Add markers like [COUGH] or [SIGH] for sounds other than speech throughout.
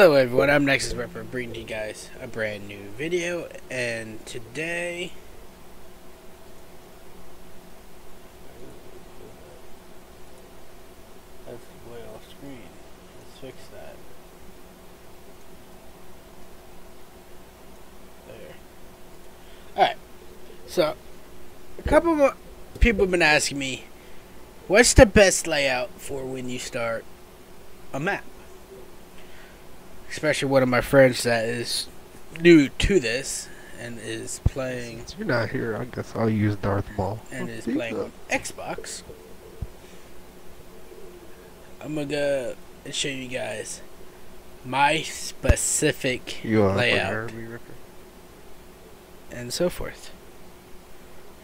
Hello everyone, I'm Nexus Ripper bringing you guys a brand new video and today That's way off screen. Let's fix that. There. Alright. So a couple more people have been asking me what's the best layout for when you start a map? Especially one of my friends that is new to this and is playing Since you're not here, I guess I'll use Darth Maul. and is playing on Xbox. I'm gonna go and show you guys my specific You are layout heard and so forth.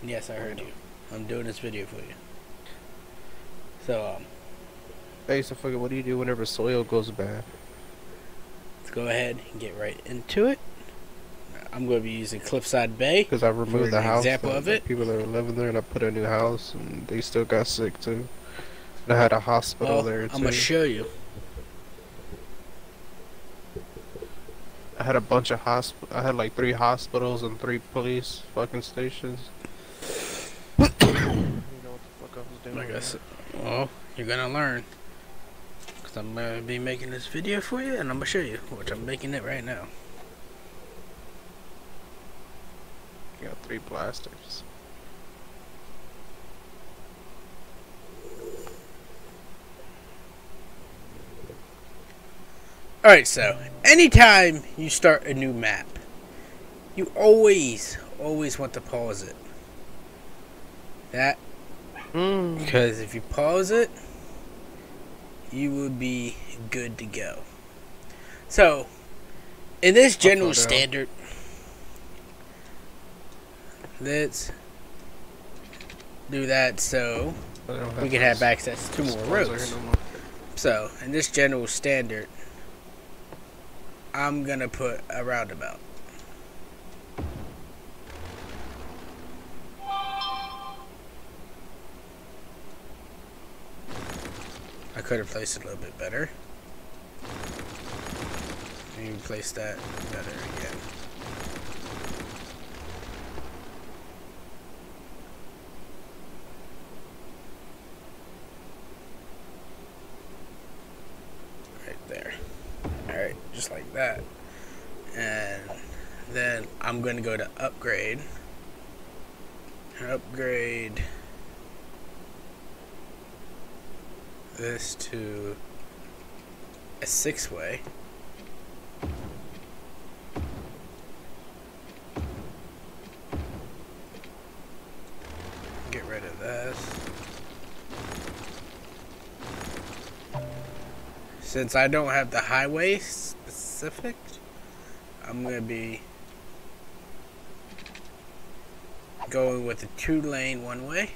And yes, I heard you. I'm doing this video for you. So um, Hey, so fucking, what do you do whenever soil goes bad? Let's go ahead and get right into it. I'm going to be using Cliffside Bay. Because I removed the house. example of it? People that were living there, and I put a new house, and they still got sick too. And I had a hospital Well, there too. I'm going to show you. I had a bunch of hosp. I had like three hospitals and three police fucking stations. [COUGHS] you know what the fuck I was doing? Like I said, well, you're gonna learn. I'm gonna be making this video for you, and I'm gonna show you, which I'm making it right now. Got three blasters. All right, so anytime you start a new map, you always, always want to pause it. That Mm. because if you pause it, you would be good to go. So, in this general standard, let's do that so we can have access to more roads. no more. So, in this general standard, I'm gonna put a roundabout. I could have placed it a little bit better. Maybe place that better again. right there. Alright, just like that. And then I'm going to go to upgrade. Upgrade this to a six way. Get rid of this. Since I don't have the highway specific, I'm gonna be going with a two lane one way.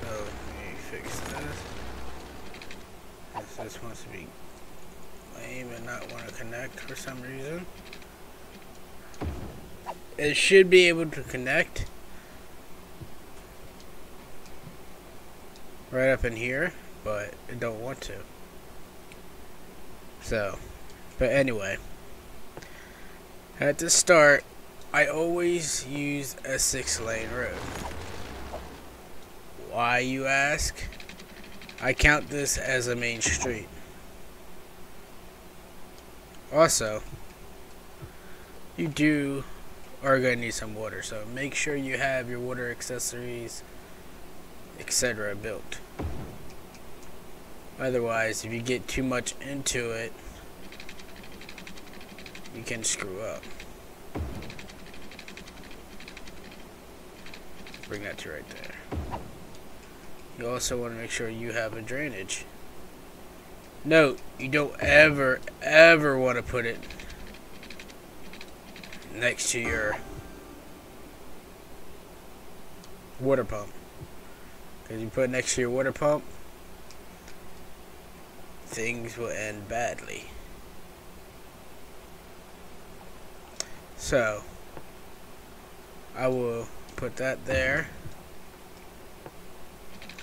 So let me fix this. This, this wants to be lame and not want to connect for some reason. It should be able to connect right up in here, but it don't want to. So, but anyway, at the start, I always use a six lane road. Why, you ask? I count this as a main street. Also, you do are going to need some water, so make sure you have your water accessories, etc. built. Otherwise, if you get too much into it, you can screw up. Bring that to right there. You also want to make sure you have a drainage. Note, you don't ever, ever want to put it next to your water pump. Because you put it next to your water pump, things will end badly. So, I will put that there.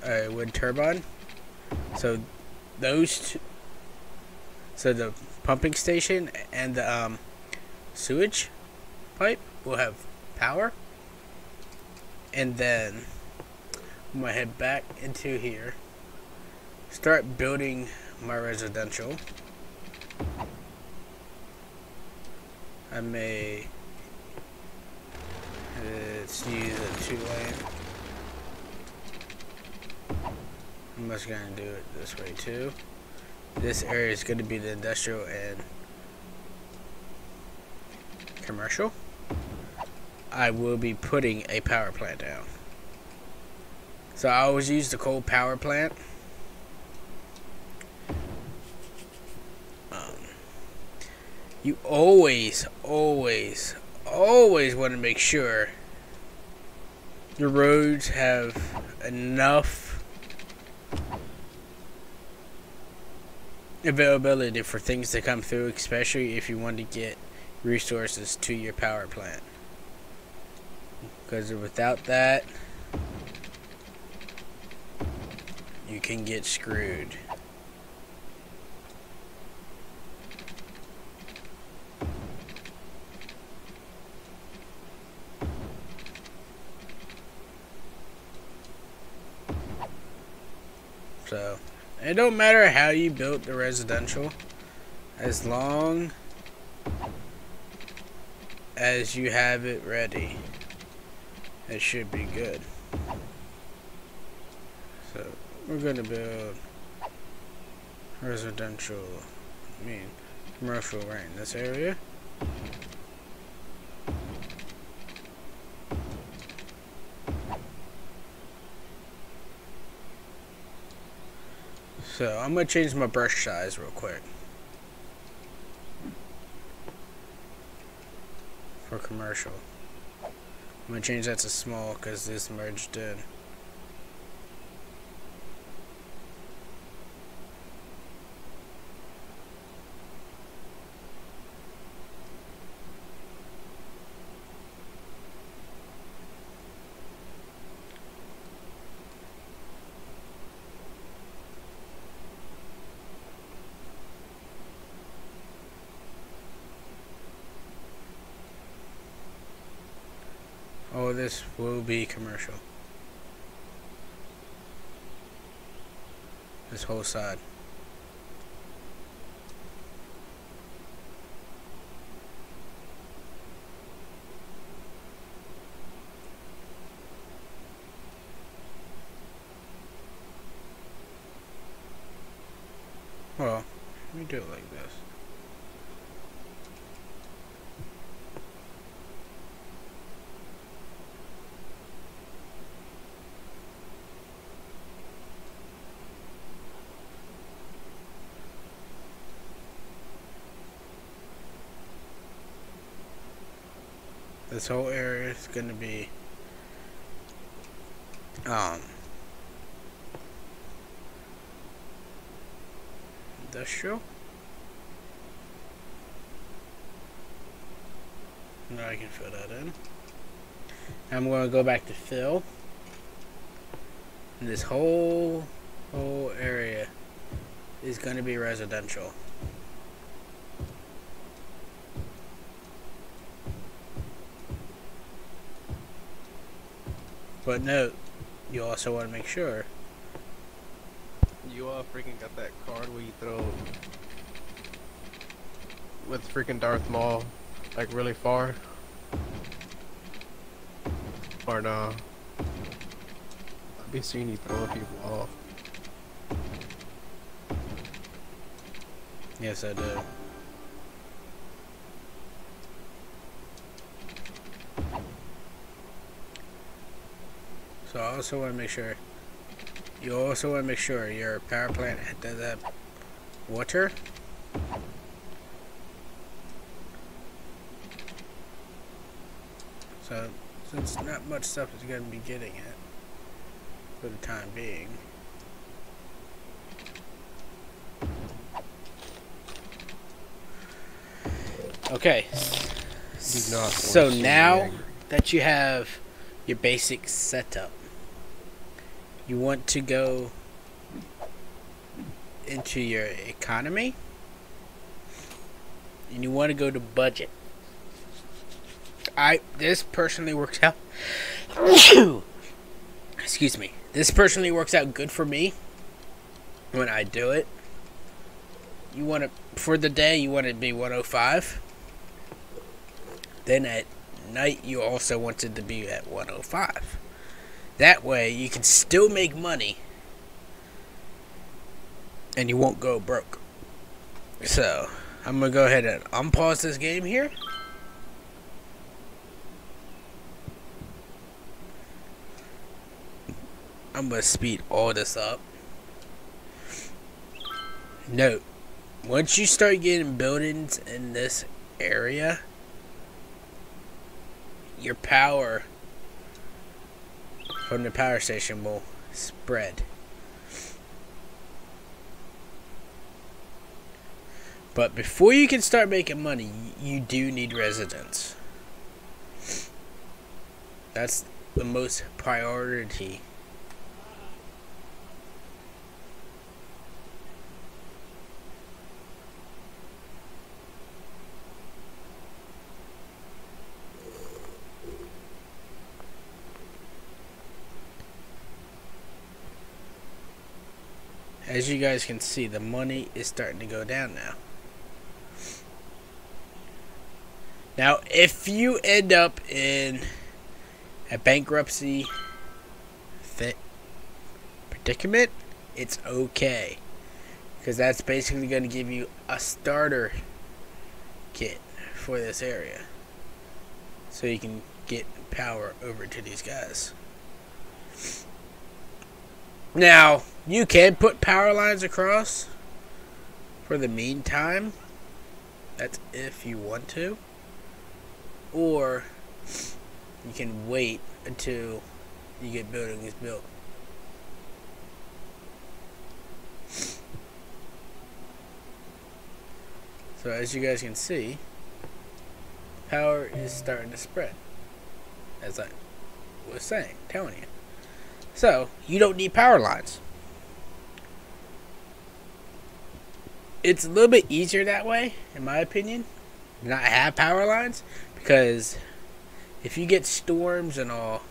A wind turbine. So, those two. So, the pumping station and the um, sewage pipe will have power. And then I'm gonna head back into here. Start building my residential. I may let's use a two lane. I'm just gonna do it this way too. This area is gonna be the industrial and commercial. I will be putting a power plant down. So I always use the coal power plant. Um, you always, always, always want to make sure your roads have enough availability for things to come through, especially if you want to get resources to your power plant. Because without that, you can get screwed. So, it don't matter how you built the residential, as long as you have it ready, it should be good. So, we're gonna build residential, I mean, commercial right in this area. So I'm gonna change my brush size real quick. For commercial. I'm gonna change that to small because this merged in. Oh, this will be commercial. This whole side. Well, let me do it like this. This whole area is going to be um industrial. Now I can fill that in. I'm going to go back to fill. And this whole whole area is going to be residential. But note, you also want to make sure. You all freaking got that card where you throw with freaking Darth Maul, like really far? Or no? I've been seeing you throw people off. Yes, I do. So I also want to make sure. You also want to make sure your power plant does have water. So, since not much stuff is going to be getting it for the time being. Okay. Do not So want to see now that you have your basic setup, you want to go into your economy and you want to go to budget. I this personally works out [COUGHS] Excuse me. This personally works out good for me when I do it. You want to for the day you want it to be 105. Then at night you also want it to be at 105. That way you can still make money and you won't go broke. So, I'm going to go ahead and unpause this game here. I'm going to speed all this up. Note, once you start getting buildings in this area, your power from the power station will spread. But before you can start making money, you do need residents. That's the most priority. As you guys can see, the money is starting to go down now. Now, if you end up in a bankruptcy predicament, it's okay. Because that's basically going to give you a starter kit for this area. So you can get power over to these guys. Now, you can put power lines across for the meantime. That's if you want to. Or you can wait until you get buildings built. So as you guys can see, power is starting to spread. As I was saying, telling you. So, you don't need power lines. It's a little bit easier that way, in my opinion, not have power lines, because if you get storms and all,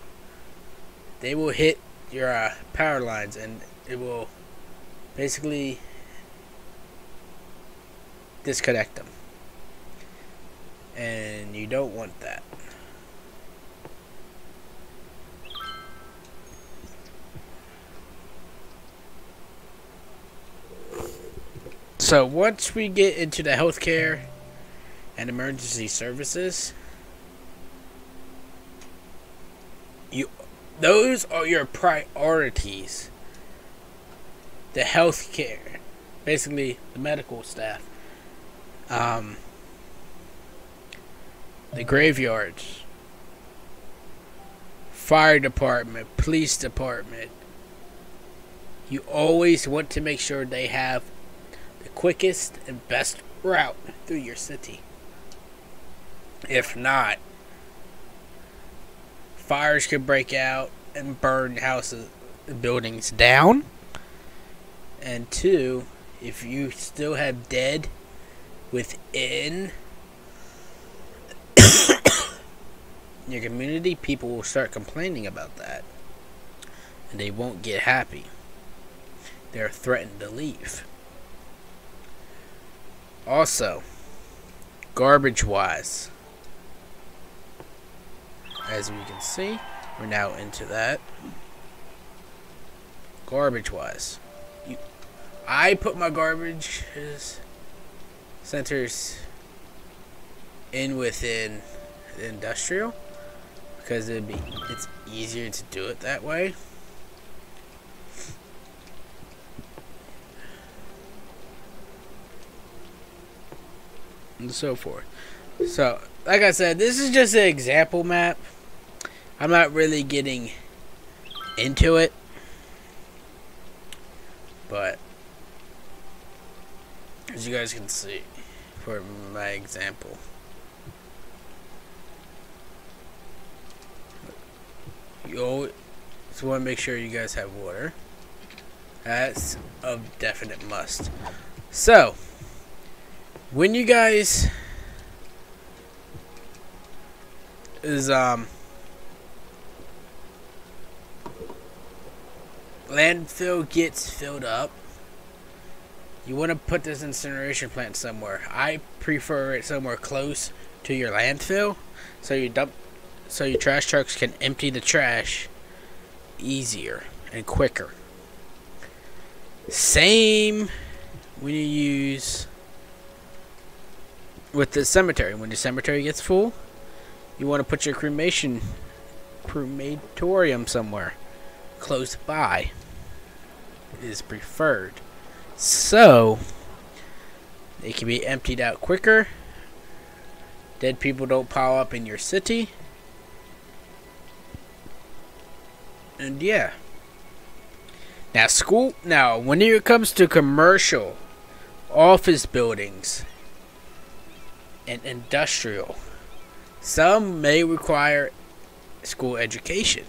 they will hit your uh, power lines and it will basically disconnect them. And you don't want that. So once we get into the healthcare and emergency services, you those are your priorities. The healthcare, basically the medical staff, um, the graveyards, fire department, police department. You always want to make sure they have the quickest and best route through your city. If not, fires could break out and burn houses, buildings down. And two, if you still have dead within [COUGHS] your community, people will start complaining about that. And they won't get happy. They're threatened to leave. Also, garbage wise, as we can see, we're now into that. Garbage wise, you, I put my garbage centers in within the industrial because it'd be it's easier to do it that way. And so forth. So, like I said, this is just an example map. I'm not really getting into it. But, as you guys can see, for my example. You always want to make sure you guys have water. That's a definite must. So, when you guys is um landfill gets filled up, you want to put this incineration plant somewhere. I prefer it somewhere close to your landfill, so you dump, so your trash trucks can empty the trash easier and quicker. Same when you use with the cemetery. When the cemetery gets full, you want to put your cremation crematorium somewhere close by. Is preferred. So it can be emptied out quicker. Dead people don't pile up in your city. And yeah. Now, school. Now, when it comes to commercial, office buildings, and industrial, some may require school education.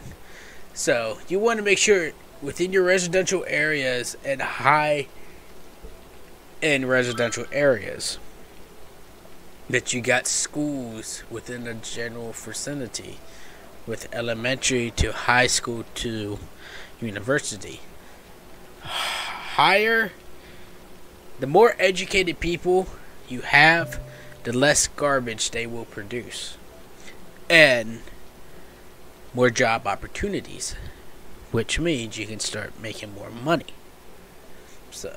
So, you want to make sure within your residential areas and high end residential areas that you got schools within the general vicinity with elementary to high school to university higher, the more educated people you have, the less garbage they will produce. And more job opportunities, which means you can start making more money. So,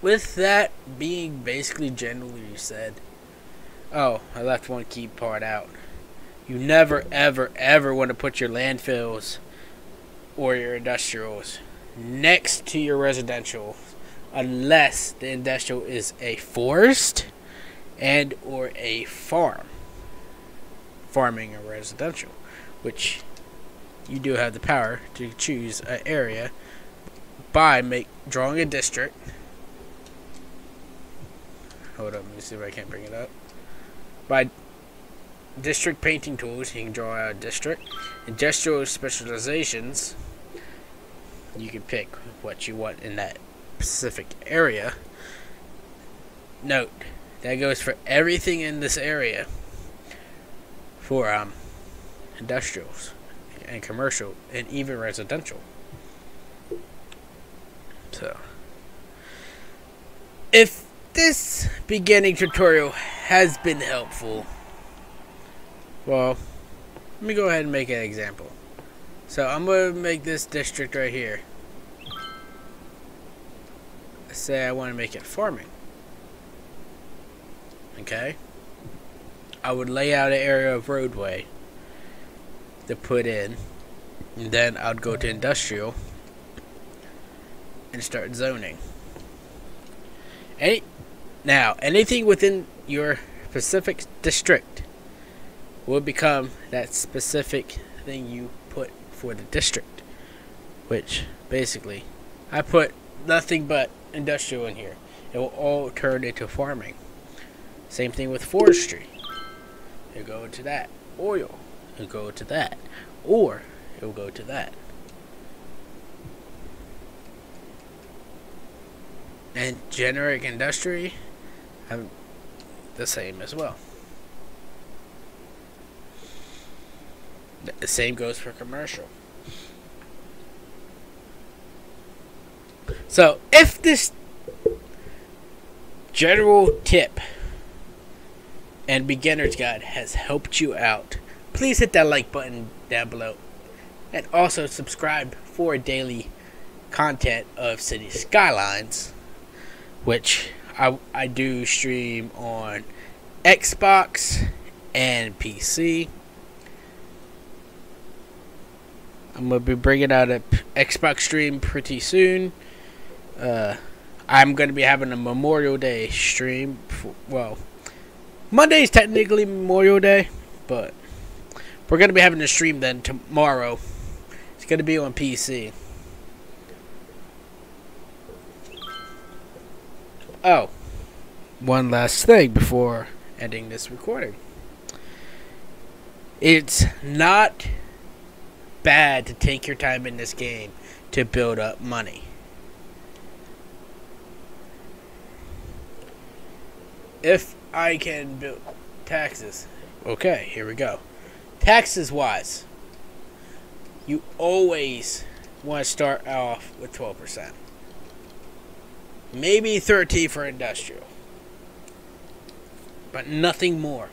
with that being basically generally said, oh, I left one key part out. You never, ever, ever want to put your landfills or your industrials next to your residential unless the industrial is a forest and or a farm farming or residential which you do have the power to choose an area by make drawing a district. Hold up let me see if I can't bring it up. By district painting tools you can draw out a district. Industrial specializations you can pick what you want in that specific area. Note, that goes for everything in this area for um, industrials and commercial and even residential. So, if this beginning tutorial has been helpful, well, let me go ahead and make an example. So I'm going to make this district right here. Say I want to make it farming. Okay. I would lay out an area of roadway to put in. And then I'd go to industrial and start zoning. Any now, anything within your specific district will become that specific thing you put for the district. Which, basically, I put nothing but industrial in here. It will all turn into farming. Same thing with forestry. It'll go to that. Oil. It'll go to that. Ore, it will go to that. And generic industry, the same as well. The same goes for commercial. So, if this general tip and beginner's guide has helped you out, please hit that like button down below. And also subscribe for daily content of City Skylines, which I, I do stream on Xbox and PC. I'm gonna be bringing out a Xbox stream pretty soon. Uh, I'm going to be having a Memorial Day stream. For, well, Monday is technically Memorial Day, but we're going to be having a stream then tomorrow. It's going to be on PC. Oh, one last thing before ending this recording. It's not bad to take your time in this game to build up money. If I can build taxes. Okay, here we go. Taxes wise, you always want to start off with 12%. Maybe 13 for industrial. But nothing more.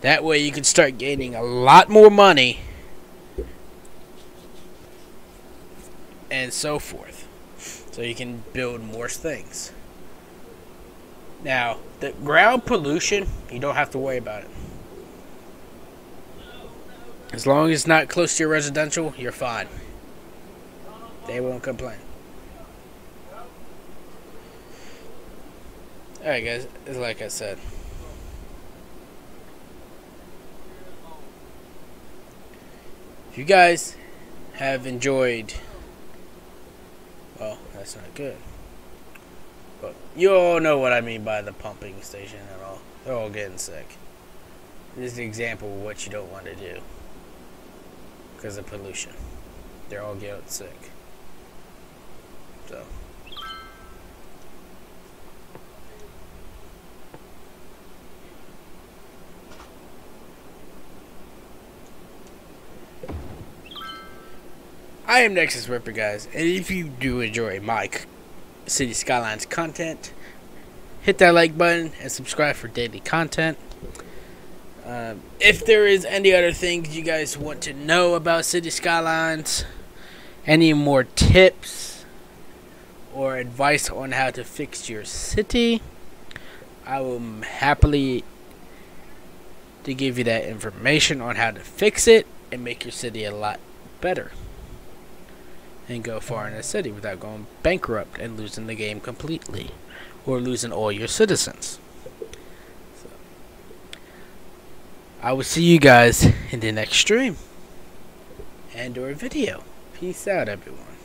That way you can start gaining a lot more money and so forth. So you can build more things. Now, the ground pollution, you don't have to worry about it. As long as it's not close to your residential, you're fine. They won't complain. Alright guys, like I said. If you guys have enjoyed well, that's not good. But you all know what I mean by the pumping station and all. They're all getting sick. This is an example of what you don't want to do. Because of pollution. They're all getting sick. So. I am Nexus Ripper, guys, and if you do enjoy my City Skylines content, hit that like button and subscribe for daily content. Um, if there is any other things you guys want to know about City Skylines, any more tips or advice on how to fix your city, I will happily to give you that information on how to fix it and make your city a lot better and go far in a city without going bankrupt and losing the game completely or losing all your citizens. So, I will see you guys in the next stream and or video. Peace out everyone.